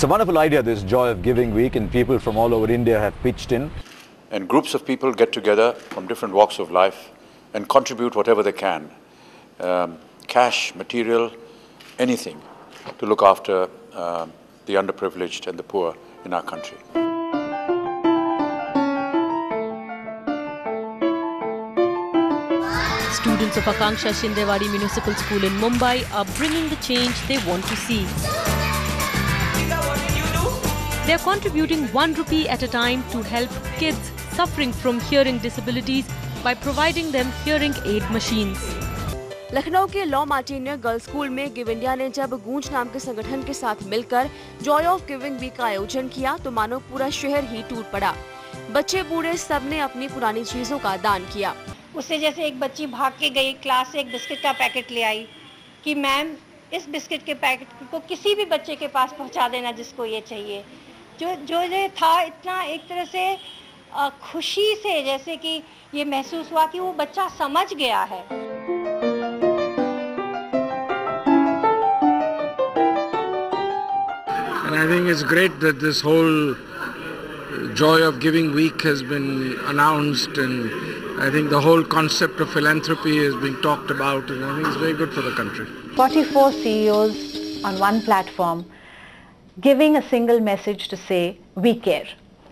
It's a wonderful idea, this Joy of Giving Week, and people from all over India have pitched in. And groups of people get together from different walks of life and contribute whatever they can um, cash, material, anything to look after um, the underprivileged and the poor in our country. Students of Akanksha Shindewadi Municipal School in Mumbai are bringing the change they want to see. They are contributing one rupee at a time to help kids suffering from hearing disabilities by providing them hearing aid machines. Lucknow के La Martiniere girls school में give India ने जब गूंज नाम के संगठन के साथ मिलकर जॉय ऑफ़ गिविंग वीक का आयोजन किया तो मानो पूरा शहर ही टूट पड़ा। बच्चे बूढ़े सबने अपनी पुरानी चीज़ों का दान किया। उससे जैसे एक बच्ची भाग के गई क्लास से एक बिस्किट का पैकेट ले आई कि मैम इस बिस्किट के पैकेट को किसी भी बच्चे के पास पहुँचा देना जिसको ये चाहिए। जो जो ये था इतना एक तरह से खुशी से जैसे कि ये महसूस हुआ कि वो बच्चा समझ गया है And I think it's great that this whole uh, Joy of Giving Week has been announced and I think the whole concept of philanthropy is being talked about and I think it's very good for the country. 44 CEOs on one platform giving a single message to say we care.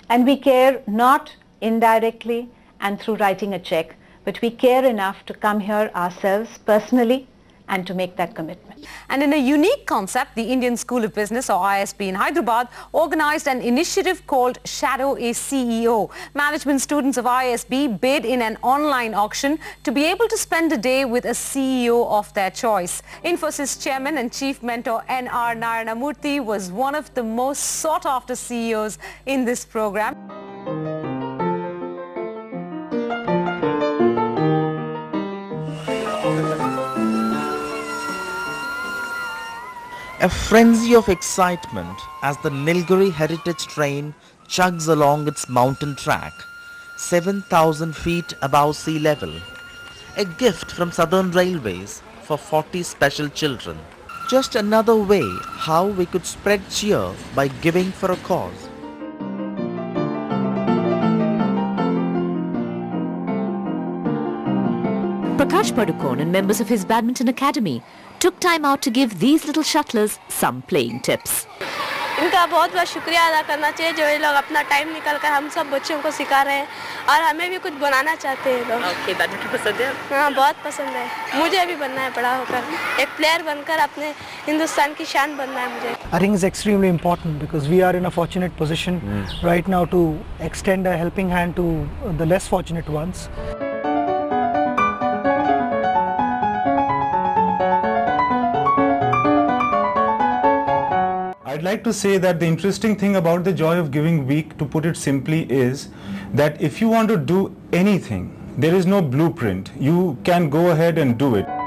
And we care not indirectly and through writing a check, but we care enough to come here ourselves personally and to make that commitment. And in a unique concept, the Indian School of Business or ISB in Hyderabad organized an initiative called Shadow a CEO. Management students of ISB bid in an online auction to be able to spend a day with a CEO of their choice. Infosys chairman and chief mentor N.R. Narayana Murthy was one of the most sought after CEOs in this program. A frenzy of excitement as the Nilgiri heritage train chugs along its mountain track, 7,000 feet above sea level. A gift from Southern Railways for 40 special children. Just another way how we could spread cheer by giving for a cause. Prakash Padukone and members of his badminton academy took time out to give these little shuttlers some playing tips. इनका बहुत बहुत शुक्रिया अदा करना चाहिए जो ये लोग अपना टाइम निकल कर हम सब बच्चों को सिखा रहे हैं और हमें भी कुछ बनाना चाहते हैं लोग Okay, badminton पसंद है हाँ बहुत पसंद है मुझे भी बनना है बड़ा होकर एक प्लेयर बनकर अपने हिंदुस्तान की शान बनना है मुझे I think it's extremely important because we are in a fortunate position right now to extend a helping hand to the less fortunate ones. like to say that the interesting thing about the Joy of Giving week, to put it simply, is that if you want to do anything, there is no blueprint. You can go ahead and do it.